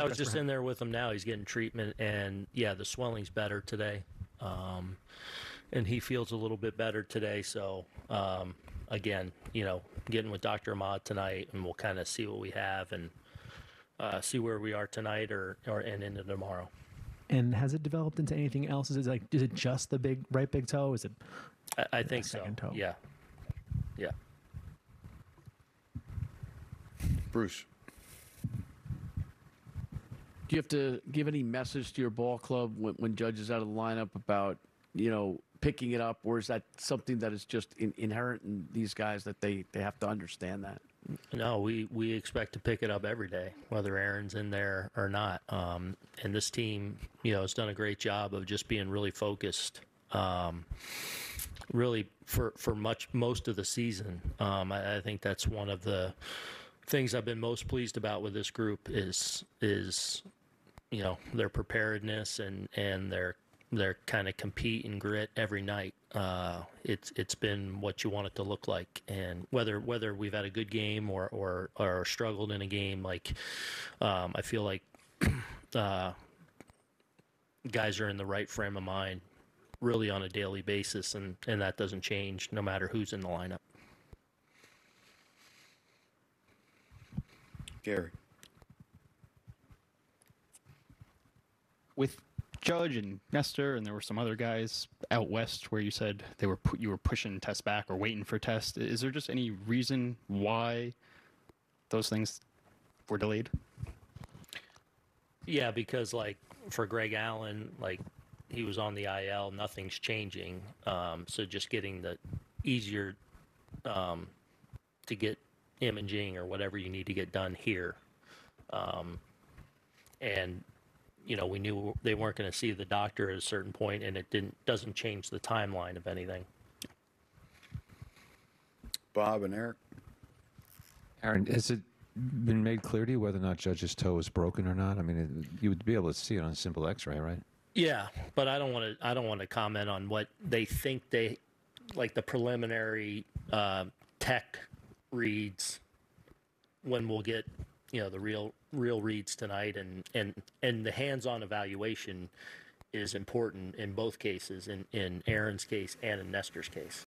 I was just in there with him now. He's getting treatment, and yeah, the swelling's better today, um, and he feels a little bit better today. So um, again, you know, getting with Dr. Ahmad tonight, and we'll kind of see what we have and uh, see where we are tonight or or and into tomorrow. And has it developed into anything else? Is it like is it just the big right big toe? Is it I, I think so. second toe. Yeah, yeah. Bruce. Do you have to give any message to your ball club when, when Judge is out of the lineup about, you know, picking it up, or is that something that is just in, inherent in these guys that they, they have to understand that? No, we, we expect to pick it up every day, whether Aaron's in there or not. Um, and this team, you know, has done a great job of just being really focused. Um, really for, for much most of the season. Um, I, I think that's one of the things I've been most pleased about with this group is is you know their preparedness and and their their kind of compete and grit every night. Uh, it's it's been what you want it to look like, and whether whether we've had a good game or or, or struggled in a game, like um, I feel like uh, guys are in the right frame of mind, really on a daily basis, and and that doesn't change no matter who's in the lineup. Gary. With Judge and Nestor, and there were some other guys out west where you said they were pu- you were pushing tests back or waiting for tests. Is there just any reason why those things were delayed? Yeah, because like for Greg Allen, like he was on the IL, nothing's changing. Um, so just getting the easier um, to get imaging or whatever you need to get done here. Um, and you know, we knew they weren't going to see the doctor at a certain point, and it didn't doesn't change the timeline of anything. Bob and Eric. Aaron, has it been made clear to you whether or not Judge's toe is broken or not? I mean, it, you would be able to see it on a simple X-ray, right? Yeah, but I don't want to. I don't want to comment on what they think they like the preliminary uh, tech reads when we'll get you know the real real reads tonight and and and the hands-on evaluation is important in both cases in in Aaron's case and in Nestor's case.